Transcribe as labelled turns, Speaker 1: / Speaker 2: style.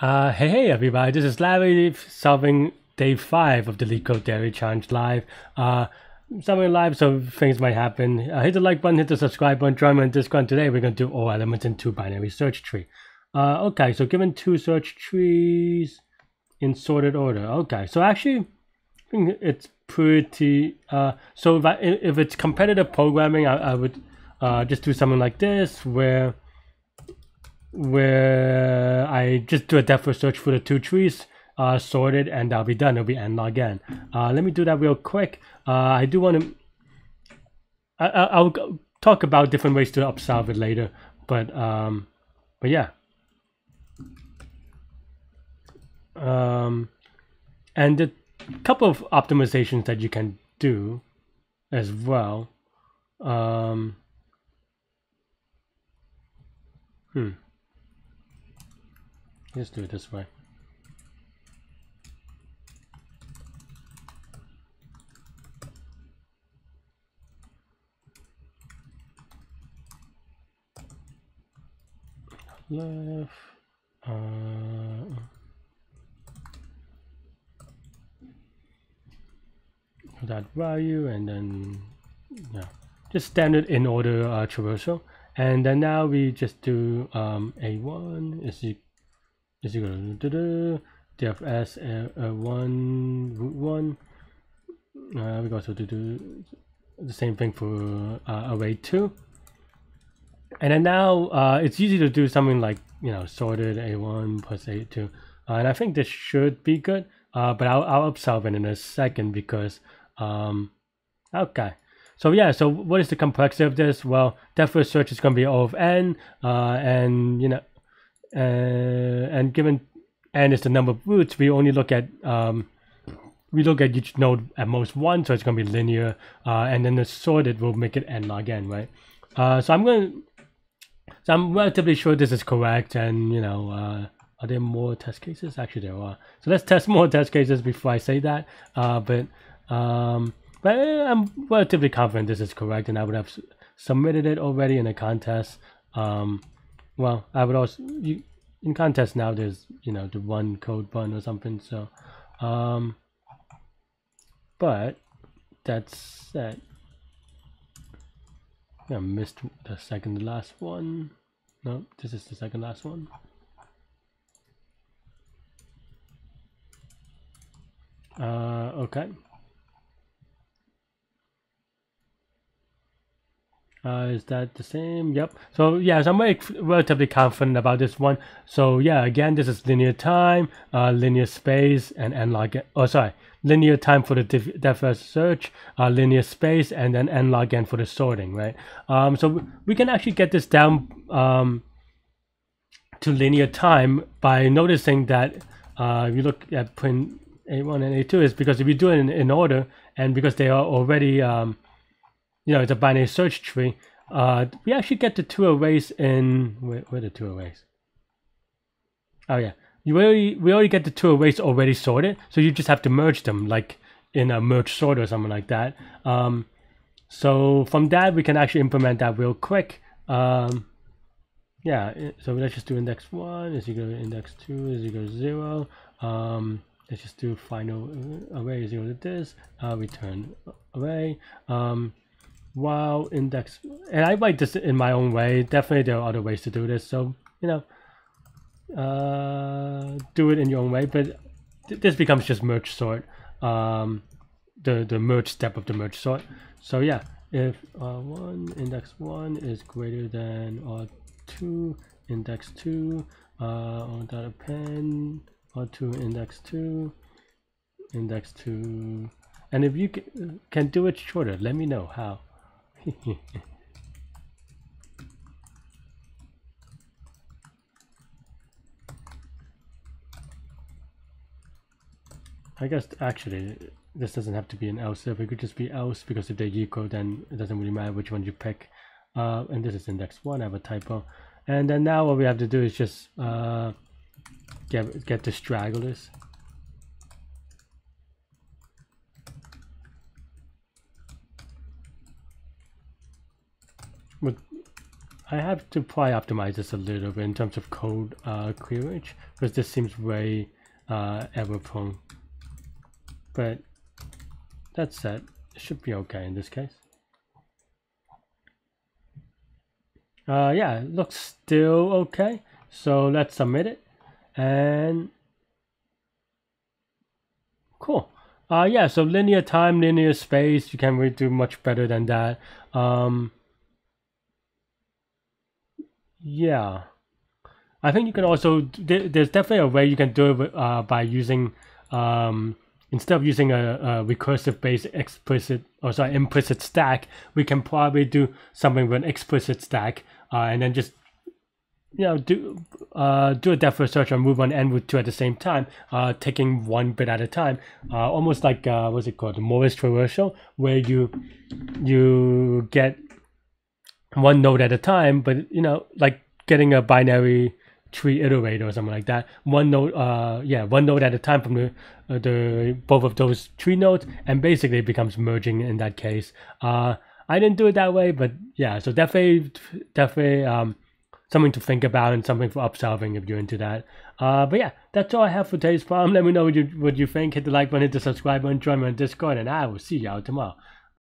Speaker 1: Uh, hey, hey, everybody, this is Larry solving day five of the LeetCode Daily Challenge Live. Uh, solving live, so things might happen. Uh, hit the like button, hit the subscribe button, join me on Discord. Today, we're going to do all elements in two binary search tree. Uh, okay, so given two search trees in sorted order. Okay, so actually, I think it's pretty. Uh, so if, I, if it's competitive programming, I, I would uh, just do something like this, where where I just do a depth search for the two trees, uh, sorted, and that'll be done. It'll be n log n. Uh, let me do that real quick. Uh, I do want to. I, I'll talk about different ways to upsolve it later, but um, but yeah. Um, and a couple of optimizations that you can do as well. Um, hmm. Let's do it this way. Left. Uh, that value and then yeah just standard in order uh, traversal and then now we just do um, a1 is is equal to dfs uh, uh, one root one. Uh, we also to do the same thing for uh, array two. And then now uh, it's easy to do something like you know sorted a1 plus a2, uh, and I think this should be good. Uh, but I'll I'll it in a second because um, okay. So yeah, so what is the complexity of this? Well, depth first search is going to be O of n, uh, and you know uh, and given n is the number of roots, we only look at um, we look at each node at most one, so it's going to be linear, uh, and then the sorted will make it n log n, right? Uh, so I'm going, so I'm relatively sure this is correct, and you know, uh, are there more test cases? Actually, there are. So let's test more test cases before I say that. Uh, but um, but I'm relatively confident this is correct, and I would have submitted it already in a contest. Um, well i would also you, in contest now there's you know the one code button or something so um but that's that I missed the second last one. No this is the second last one. Uh okay Uh, is that the same? Yep. So yes, I'm very relatively confident about this one. So yeah, again, this is linear time, uh, linear space, and n log. Oh, sorry, linear time for the first search, uh, linear space, and then n log n for the sorting, right? Um, so we can actually get this down um, to linear time by noticing that uh, if you look at print A1 and A2 is because if you do it in, in order, and because they are already um, you know, it's a binary search tree, uh, we actually get the two arrays in, where, where are the two arrays? Oh yeah, you already, we already get the two arrays already sorted, so you just have to merge them, like in a merge sort or something like that. Um, so from that, we can actually implement that real quick. Um, yeah, so let's just do index 1 is equal to index 2 is equal to 0. Um, let's just do final uh, array is equal to this, uh, return array. Um, while index. And I write this in my own way definitely there are other ways to do this. So you know uh, do it in your own way. But th this becomes just merge sort um, the the merge step of the merge sort. So yeah if uh, one index one is greater than or two index two uh, on dot append or two index two index two. And if you can do it shorter let me know how I guess actually this doesn't have to be an else if it could just be else because if they're equal then it doesn't really matter which one you pick. Uh, and this is index 1 I have a typo. And then now what we have to do is just uh, get, get the stragglers I have to probably optimize this a little bit in terms of code uh, clearage because this seems way uh, error prone. But that said, it should be okay in this case. Uh, yeah, it looks still okay. So let's submit it. And cool. Uh, yeah, so linear time, linear space, you can't really do much better than that. Um, yeah. I think you can also, there's definitely a way you can do it uh, by using, um, instead of using a, a recursive based explicit, or sorry, implicit stack, we can probably do something with an explicit stack uh, and then just you know do uh, do a depth first search or move one and move two at the same time, uh, taking one bit at a time, uh, almost like uh, what's it called, the Morris traversal, where you you get one node at a time, but you know like getting a binary tree iterator or something like that. One node, uh, yeah, one node at a time from the uh, the both of those tree nodes, and basically it becomes merging in that case. Uh, I didn't do it that way, but yeah, so definitely, definitely um, something to think about and something for upsolving if you're into that. Uh, but yeah, that's all I have for today's problem. Let me know what you what you think. Hit the like button, hit the subscribe button, join me on Discord, and I will see y'all tomorrow.